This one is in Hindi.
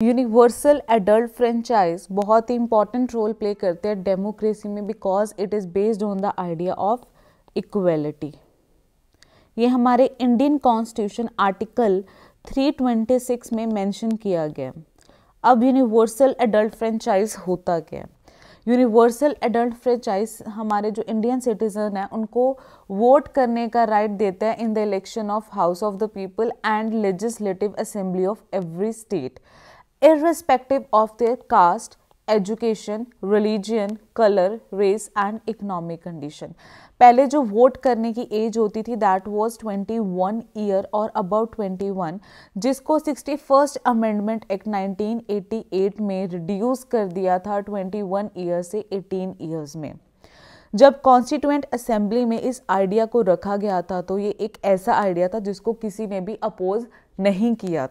यूनिवर्सल एडल्ट फ्रेंचाइज बहुत ही इंपॉर्टेंट रोल प्ले करते हैं डेमोक्रेसी में because it is based on the idea of equality ये हमारे इंडियन कॉन्स्टिट्यूशन आर्टिकल 326 में मेंशन किया गया। अब यूनिवर्सल एडल्ट फ्रेंचाइज होता क्या यूनिवर्सल एडल्ट फ्रेंचाइज हमारे जो इंडियन सिटीजन हैं, उनको वोट करने का राइट देता है in the election of House of the People and Legislative Assembly of every state irrespective of their caste, education religion colour race and economic condition पहले जो वोट करने की एज होती थी दैट वाज 21 ईयर और अबाउट 21 जिसको सिक्सटी फ़र्स्ट अमेंडमेंट एक्ट 1988 में रिड्यूस कर दिया था 21 ईयर से 18 ईयर्स में. जब कॉन्स्टिट्यूंट असेंबली में इस आइडिया को रखा गया था तो ये एक ऐसा आइडिया था जिसको किसी ने भी अपोज नहीं किया